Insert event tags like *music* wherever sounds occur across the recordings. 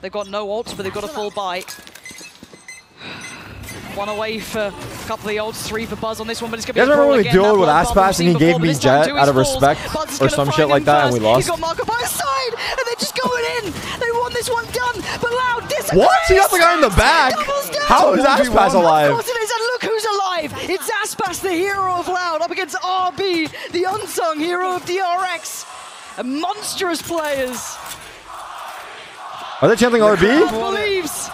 They've got no ults, but they've got a full bite. One away for a couple of the ults, three for Buzz on this one, but it's going to You be guys a remember brawl when we again. dueled with Aspas and he gave me but this time Jett out of respect or some shit like that and we lost? He's got MaKo by his side, and they're just going in. They want this one done, but Loud disagrees. What? He got the guy in the back. How is Aspas Of alive? course it is, and look who's alive. It's Aspas, the hero of Loud, up against RB, the unsung hero of DRX. And monstrous players. Are they chanting RB? believes.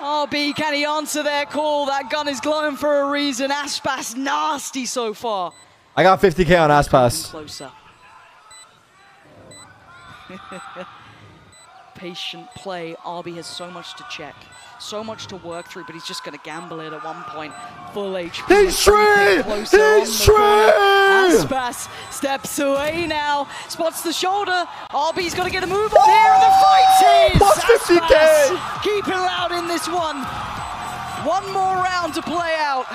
RB, can he answer their call? That gun is glowing for a reason. Aspas nasty so far. I got 50k on Aspas. Closer. *laughs* Patient play. RB has so much to check, so much to work through, but he's just going to gamble it at one point. Full HP. He's on He's free! Aspas steps away now, spots the shoulder. RB's got to get a move on here, and the fight his! Plus 50K! Aspas keeping loud in this one. One more round to play out.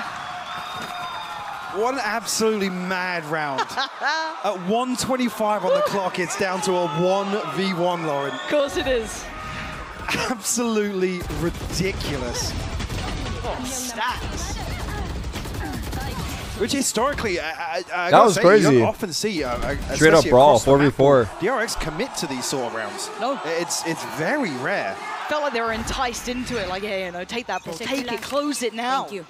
What an absolutely mad round. *laughs* At 125 on the clock, it's down to a 1v1, Lauren. Of course it is. Absolutely ridiculous. Oh, stats. Which historically, I, I, I That gotta was say, crazy. You don't often see uh, uh, Straight up brawl, 4v4. DRX commit to these sort of rounds. No. it's it's very rare. Felt like they were enticed into it, like, yeah, you know, take that ball, take it, close it now. Thank you.